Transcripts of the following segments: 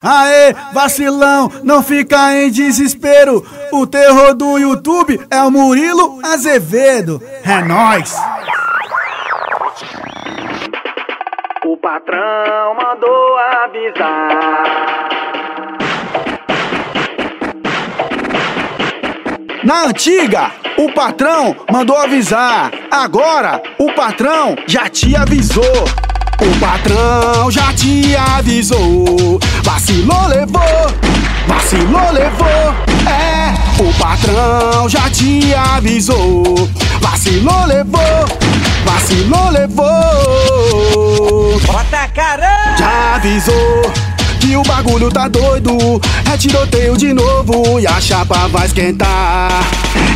Aê, vacilão, não fica em desespero. O terror do YouTube é o Murilo Azevedo. É nóis. O patrão mandou avisar. Na antiga, o patrão mandou avisar. Agora, o patrão já te avisou. O patrão já te avisou. Vacilou, levou. Vacilou, levou. É, o patrão já te avisou. Vacilou, levou. Vacilou, levou. Bota caramba! Já avisou que o bagulho tá doido. É tiroteio de novo e a chapa vai esquentar.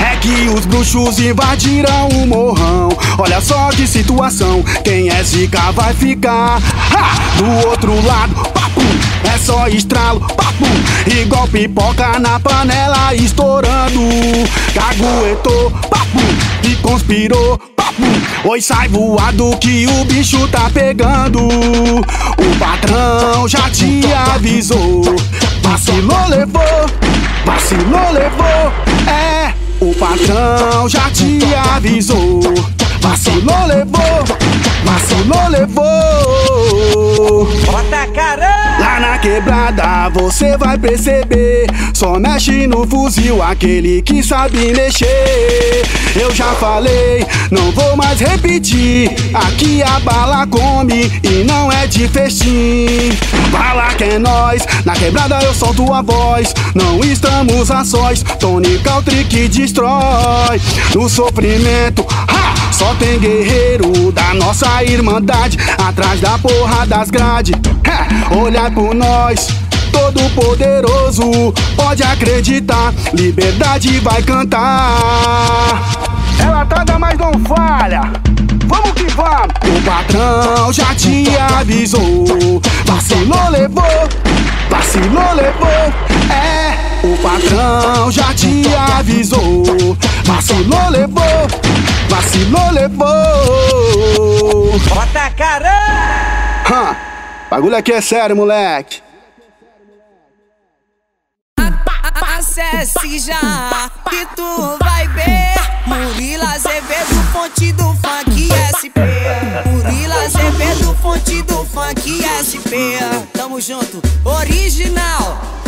É que os bruxos invadiram o morrão. Olha só que situação. Quem é zica vai ficar. Ha! Do outro lado, só estralo, papo. Igual pipoca na panela estourando. Caguetou, papo, e conspirou, papo. Oi, sai voado que o bicho tá pegando. O patrão já te avisou. Vacilou, levou, vacilou, levou. É, o patrão já te avisou. Vacilou, levou, vacilou, levou. Quebrada você vai perceber. Só mexe no fuzil aquele que sabe mexer. Eu já falei, não vou mais repetir. Aqui a bala come e não é de festim. Bala que é nós, na quebrada eu solto a voz. Não estamos a sós, Tony Country que destrói. No sofrimento, ha! Só tem guerreiro nossa irmandade Atrás da porra das grades. Olhar por nós Todo poderoso Pode acreditar Liberdade vai cantar. Ela traga, mas não falha. Vamos que vamos. O patrão já te avisou Vacilou, levou Vacilou, levou. É o patrão já te avisou Vacilou, levou Vacilou, levou. Bota caramba! Hã, Bagulho aqui é sério, moleque. Acesse já que tu vai ver. Murilo Azevedo, fonte do funk SP Murilo Azevedo, fonte do funk SP Tamo junto, original